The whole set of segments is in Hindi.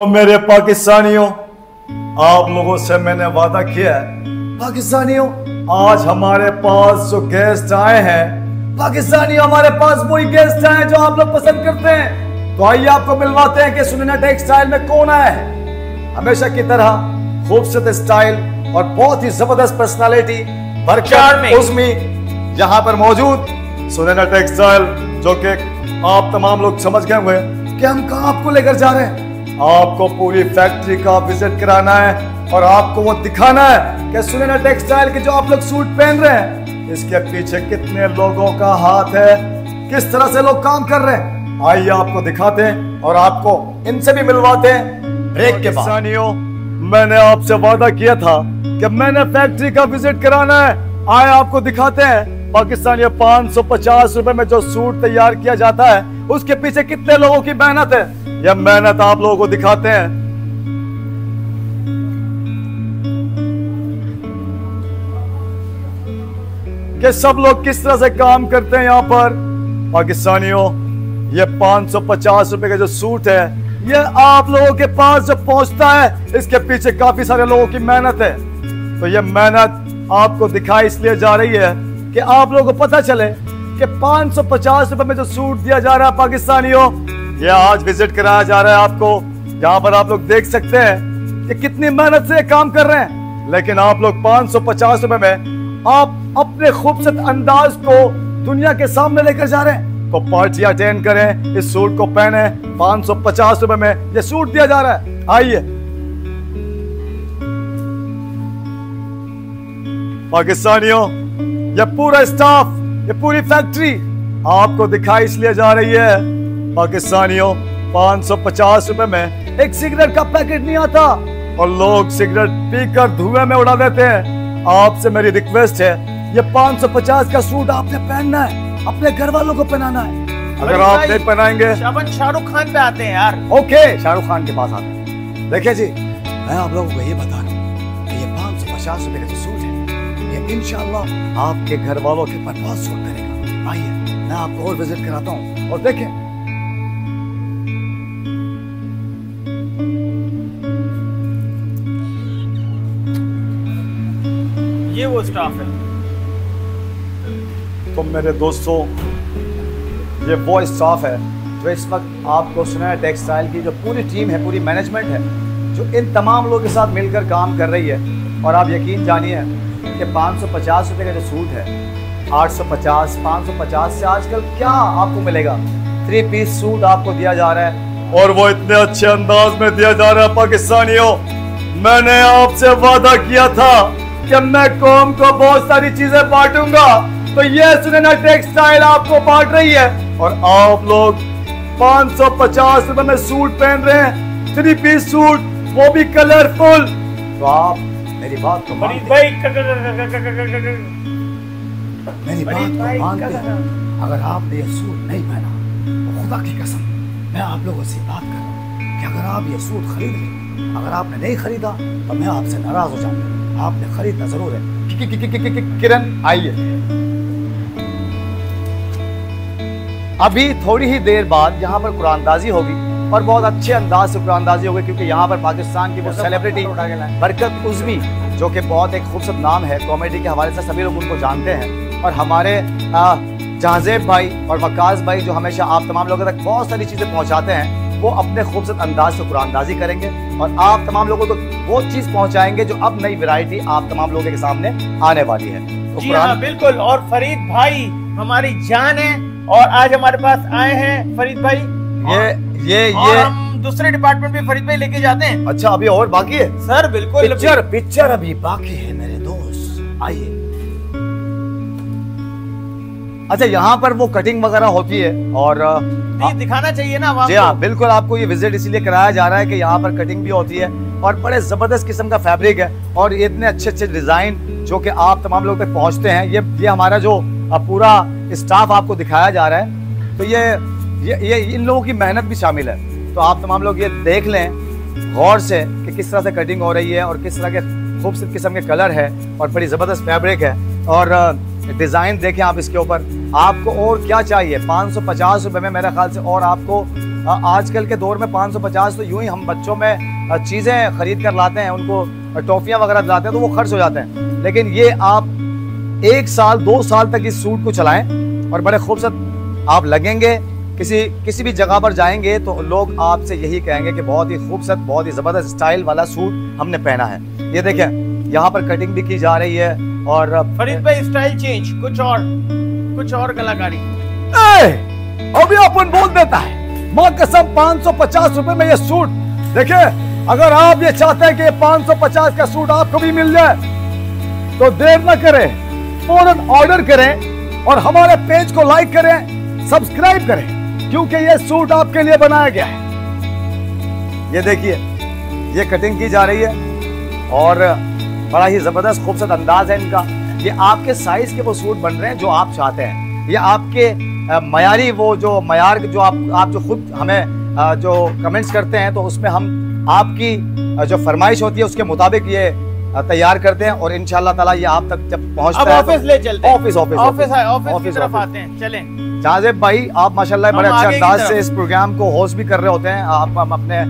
मेरे पाकिस्तानियों आप लोगों से मैंने वादा किया है। पाकिस्तानियों आज हमारे पास जो गेस्ट आए हैं पाकिस्तानियों हमारे पास वही गेस्ट आए हैं जो आप लोग पसंद करते हैं। तो आइए आपको मिलवाते हैं कि सुनना टेक्सटाइल में कौन आया है। हमेशा की तरह खूबसूरत स्टाइल और बहुत ही ज़बरदस्त पर्सनालिटी. उजमी यहाँ पर मौजूद सुनना टेक्सटाइल जो कि आप तमाम लोग समझ गए हुए कि हम कहा आपको लेकर जा रहे हैं। आपको पूरी फैक्ट्री का विज़िट कराना है और आपको वो दिखाना है कि सुनना टेक्सटाइल के जो आप लोग सूट पहन रहे हैं, इसके पीछे कितने लोगों का हाथ है, किस तरह से लोग काम कर रहे हैं। आइए आपको दिखाते हैं और आपको इनसे भी मिलवाते हैं। ब्रेक के बाद। मैंने आपसे वादा किया था कि मैंने फैक्ट्री का विज़िट कराना है। आए आपको दिखाते हैं। पाकिस्तान ये पाँच सौ पचास रुपए में जो सूट तैयार किया जाता है, उसके पीछे कितने लोगों की मेहनत है। यह मेहनत आप लोगों को दिखाते हैं। कि सब लोग किस तरह से काम करते हैं यहाँ पर? पाकिस्तानियों, ये 550 रुपए का जो सूट है, ये आप लोगों के पास जो पहुँचता है, इसके पीछे काफ़ी सारे लोगों की मेहनत है। तो ये मेहनत आपको दिखाई इसलिए जा रही है कि आप लोगों को पता चले कि 550 रुपए में जो सूट दिया जा रहा है पाकिस्तानियों ये आज विज़िट कराया जा रहा है आपको। यहाँ पर आप लोग देख सकते हैं कि कितनी मेहनत से काम कर रहे हैं। लेकिन आप लोग 550 रुपए में आप अपने खूबसूरत अंदाज को दुनिया के सामने लेकर जा रहे हैं। तो पार्टी अटेंड करें, इस सूट को पहने 550 रुपए में ये सूट दिया जा रहा है। आइए। पाकिस्तानियों, ये पूरा स्टाफ ये पूरी फैक्ट्री आपको दिखाई इसलिए जा रही है पाकिस्तानियों 550 रुपए में एक सिगरेट का पैकेट नहीं आता। और लोग सिगरेट पीकर धुएँ में उड़ा देते हैं। आपसे मेरी रिक्वेस्ट है ये 550 का सूट आपने पहनना है अपने घर वालों को पहनाना है। अगर आप नहीं पहनाएँगे शाहरुख खान पे आते हैं यार। ओके शाहरुख खान के पास आते हैं। देखिए जी मैं आप लोगों को ये बता रहा हूँ ये पाँच सौ पचास रुपए का जो सूट है ये इंशाल्लाह आपके घर वालों के पर बहुत सूट करेगा। आइए मैं आपको और विज़िट कराता हूँ। और देखें ये वो स्टाफ है। तो मेरे दोस्तों, ये वो स्टाफ है जो इस वक्त आपको सुना है टेक्सटाइल की, जो पूरी टीम है, पूरी मैनेजमेंट है, जो इन तमाम लोगों के साथ मिलकर काम कर रही है। और आप यकीन जानिए कि पाँच सौ पचास रुपये का जो सूट है, आठ सौ पचास, पाँच सौ पचास से आजकल क्या आपको मिलेगा? थ्री पीस सूट आपको दिया जा रहा है। और वो इतने अच्छे अंदाज में दिया जा रहा है, पाकिस्तानियों। मैंने आपसे वादा किया था जब मैं कौम को बहुत सारी चीज़ें बांटूँगा तो ये सुनना टेक्सटाइल आपको बांट रही है। और आप लोग 550 रुपए में सूट पहन रहे हैं थ्री पीस सूट वो भी कलरफुल तो आप मेरी बात को मेरी बात को मानते हैं? अगर आपने ये सूट नहीं पहना तो खुदा की कसम मैं आप लोगों से बात कर रहा हूँ कि अगर आप ये सूट खरीद लें अगर आपने नहीं खरीदा तो मैं आपसे नाराज़ हो जाऊँगा। आपने खरीदना ज़रूर है। किरण आइए। अभी थोड़ी ही देर बाद यहाँ पर कुरानदाजी होगी और बहुत अच्छे अंदाज से कुरानदाजी होगी क्योंकि यहाँ पर पाकिस्तान की वो सेलिब्रिटी बरकत उजमी जो कि बहुत एक खूबसूरत नाम है कॉमेडी के हवाले से सभी लोग उनको जानते हैं। और हमारे जहाजेब भाई और वकास भाई जो हमेशा आप तमाम लोगों तक बहुत सारी चीज़ें पहुँचाते हैं वो अपने खूबसूरत अंदाज से कुरानदाजी करेंगे और आप तमाम लोगों को वो चीज़ पहुँचाएँगे जो अब नई वैरायटी आप तमाम लोगों के सामने आने वाली है। तो जी हाँ बिल्कुल। और फरीद भाई हमारी जान है और आज हमारे पास आए हैं फरीद भाई। ये ये ये दूसरे डिपार्टमेंट में फरीद भाई लेके जाते हैं। अच्छा अभी और बाकी है? सर बिल्कुल। पिक्चर पिक्चर अभी बाकी है मेरे दोस्त। आइए। अच्छा यहाँ पर वो कटिंग वगैरह होती है और नहीं, दिखाना चाहिए ना जी हाँ बिल्कुल आपको ये विज़िट इसीलिए कराया जा रहा है कि यहाँ पर कटिंग भी होती है और बड़े ज़बरदस्त किस्म का फैब्रिक है और ये इतने अच्छे अच्छे डिज़ाइन जो कि आप तमाम लोग तक पहुँचते हैं ये ये हमारा जो पूरा स्टाफ आपको दिखाया जा रहा है। तो ये ये ये इन लोगों की मेहनत भी शामिल है। तो आप तमाम लोग ये देख लें गौर से कि किस तरह से कटिंग हो रही है और किस तरह के खूबसूरत किस्म के कलर है और बड़ी ज़बरदस्त फैब्रिक है और डिज़ाइन देखें आप इसके ऊपर। आपको और क्या चाहिए? पाँच सौ पचास रुपये में मेरे ख्याल से और आपको आजकल के दौर में 550 तो यूँ ही हम बच्चों में चीज़ें खरीद कर लाते हैं, उनको टॉफियाँ वगैरह लाते हैं तो वो खर्च हो जाते हैं। लेकिन ये आप एक साल, दो साल तक इस सूट को चलाएँ और बड़े खूबसूरत आप लगेंगे, किसी किसी भी जगह पर जाएँगे तो लोग आपसे यही कहेंगे कि बहुत ही खूबसूरत, बहुत ही ज़बरदस्त स्टाइल वाला सूट हमने पहना है। ये देखें, यहाँ पर कटिंग भी की जा रही है और फरीद भाई स्टाइल चेंज कुछ और कुछ और कलाकारी। अभी अपन बोल देता है माँ कसम 550 रुपए में ये सूट देखिए अगर आप ये चाहते हैं कि ये 550 का सूट आपको भी मिल जाए तो देर न करें फ़ौरन ऑर्डर करें और हमारे पेज को लाइक करें सब्सक्राइब करें क्योंकि ये सूट आपके लिए बनाया गया है। ये देखिए ये कटिंग की जा रही है और बड़ा ही ज़बरदस्त खूबसूरत अंदाज है इनका। ये आपके साइज़ के वो सूट बन रहे हैं जो आप चाहते हैं। ये आपके मयारी वो जो मयार जो आप आप जो खुद हमें जो कमेंट्स करते हैं तो उसमें हम आपकी जो फरमाइश होती है उसके मुताबिक ये तैयार करते हैं और इंशाल्लाह ताला ये आप तक जब पहुँचता है ऑफ़िस ले चलते हैं। ऑफ़िस ऑफ़िस ऑफ़िस ऑफ़िस तरफ़ आते हैं चलें। जाजेब भाई आप माशाल्लाह बड़े अच्छे अंदाज से इस प्रोग्राम को होस्ट भी कर रहे होते हैं। आप हम अपने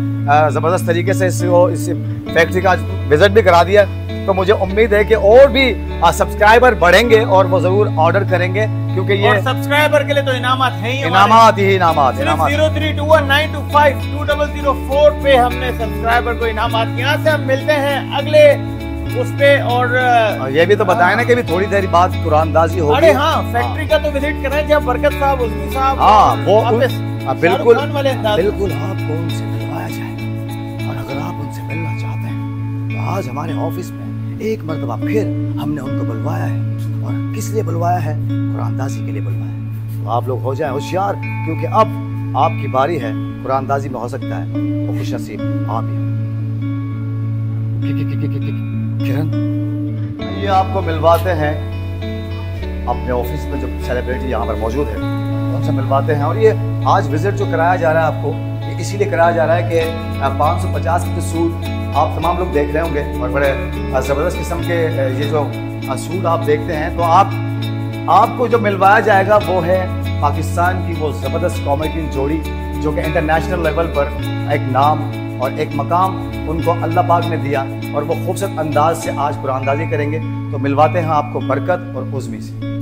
ज़बरदस्त तरीके से इस इस फैक्ट्री का विज़िट भी करा दिया। तो मुझे उम्मीद है कि और भी सब्सक्राइबर बढ़ेंगे और वो ज़रूर ऑर्डर करेंगे क्योंकि ये सब्सक्राइबर के लिए तो इनामात है ही। इनामात ही इनामात zero three two one nine two five two double zero four पे हमने सब्सक्राइबर को इनामात यहाँ से हम मिलते हैं अगले उस पे और ये भी तो बताया ना कि भी थोड़ी देर बाद कुरानदाजी होगी अरे हाँ फैक्ट्री का तो विज़िट करें जब बरकत साहब उस्मी साहब हाँ, वो हाँ, बिल्कुल। बिल्कुल आपको उनसे मिलवाया आज हमारे ऑफ़िस में एक मरतबा फिर हमने उनको बुलवाया है। और किस लिए बुलवाया है? कुरानदाजी के लिए बुलवाया है। तो आप लोग हो जाएँ होशियार, क्योंकि अब आपकी बारी है। कुरानदाजी में हो सकता है। वो खुश नसीब आप ही किरण, ये आपको मिलवाते हैं। अपने ऑफ़िस में जो सेलिब्रिटी यहाँ पर मौजूद है, उनसे मिलवाते हैं। और ये आज विज़िट जो कराया जा रहा है आपको इसीलिए कराया जा रहा है कि पाँच सौ पचास के सूट आप तमाम लोग देख रहे होंगे और बड़े ज़बरदस्त किस्म के ये जो सूट आप देखते हैं तो आप, आपको जो मिलवाया जाएगा वो है पाकिस्तान की वो ज़बरदस्त कॉमेडियन जोड़ी, जो कि इंटरनेशनल लेवल पर एक नाम और एक मकाम उनको अल्लाह पाक ने दिया और वो खूबसूरत अंदाज से आज कुरानदाजी करेंगे। तो मिलवाते हैं आपको बरकत और उज़मी से।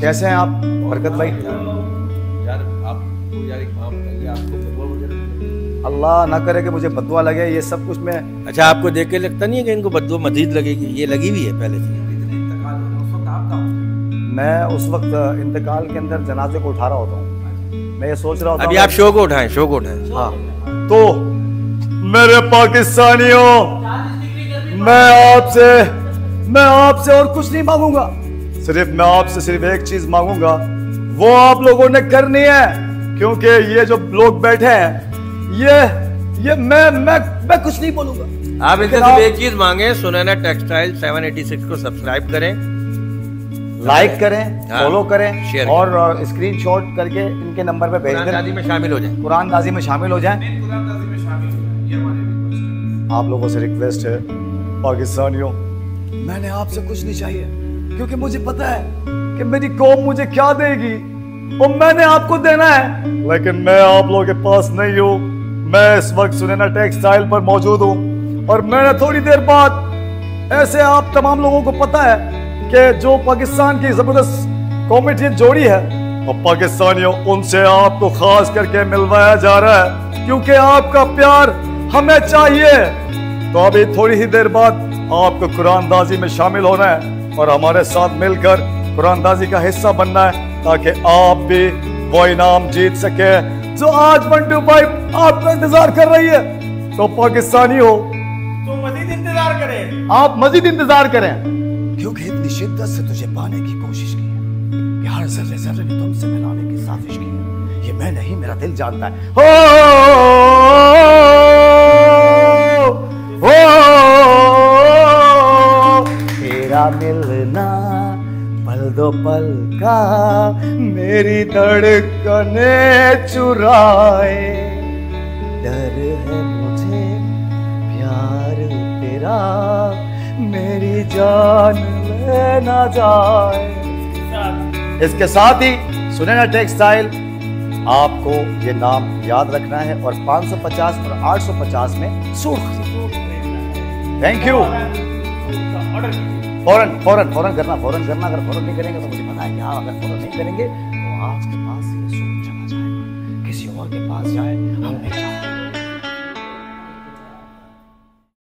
कैसे हैं आप? बरकत भाई। यार आपको यार एक काम बताइए आपको बदवा वगैरह अल्लाह ना करे कि मुझे बदुआ लगे ये सब कुछ मैं अच्छा आपको देख के लगता नहीं है कि इनको बदवा मजीद लगेगी? ये लगी हुई है पहले से? मैं उस वक्त इंतकाल के अंदर जनाजे को उठा रहा होता हूँ। मैं ये सोच रहा होता अभी हूँ आप शो को उठाएँ शो को उठाएँ। हाँ। तो मेरे पाकिस्तानियों मैं आपसे मैं आपसे और कुछ नहीं मांगूँगा। सिर्फ़ मैं आपसे सिर्फ़ एक चीज़ मांगूँगा वो आप लोगों ने करनी है क्योंकि ये जो लोग बैठे हैं ये ये मैं मैं मैं कुछ नहीं बोलूँगा। आप इनसे सिर्फ़ एक चीज़ मांगे सुनैना टेक्सटाइल 786 को सब्सक्राइब करें लाइक करें। हाँ, फॉलो करें शेयर और स्क्रीनशॉट करके इनके नंबर पे भेज दें। में शामिल हो जाए। कुरानदाजी में शामिल हो जाएँ। आप लोगों से रिक्वेस्ट है पाकिस्तानियों मैंने आपसे कुछ नहीं चाहिए। क्योंकि मुझे पता है कि मेरी कौम मुझे क्या देगी और मैंने आपको देना है। लेकिन मैं आप लोगों के पास नहीं हूँ। मैं इस वक्त सुनैना टेक्सटाइल पर मौजूद हूँ। और मैंने थोड़ी देर बाद ऐसे आप तमाम लोगों को पता है कि जो पाकिस्तान की ज़बरदस्त कॉमेडियन जोड़ी है, और पाकिस्तानियों, उनसे आपको खास करके मिलवाया जा रहा है। क्योंकि आपका प्यार हमें चाहिए। तो अभी थोड़ी ही देर बाद आपको कुरानदाजी में शामिल होना है। और हमारे साथ मिलकर कुरानदाजी का हिस्सा बनना है ताकि आप भी वो इनाम जीत सके जो आज वन टू फाइव आपका इंतज़ार कर रही है। तो पाकिस्तानी हो। तो मजीद इंतज़ार करें। आप मजीद इंतज़ार करें। क्योंकि इतनी शिद्दत से तुझे पाने की कोशिश की है? कि हर जर्रे जर्रे ने तुमसे मिलाने की साजिश की है। ये मैं नहीं मेरा दिल जानता है। हो! तेरा मिलना? पल दो पल का मेरी धड़कने चुराए। डर है मुझे, प्यार तेरा, मेरी जान ना जाए। इसके साथ ही सुनैना टेक्सटाइल। आपको ये नाम याद रखना है और 550 और 850 में सूट थैंक यू फ़ौरन फ़ौरन फ़ौरन करना फ़ौरन करना, अगर फ़ौरन नहीं करेंगे तो मुझे पता है कि हाँ अगर फ़ौरन नहीं करेंगे तो आपके पास ये सोच चला जाएगा। किसी और के पास जाए, हम नहीं चाहते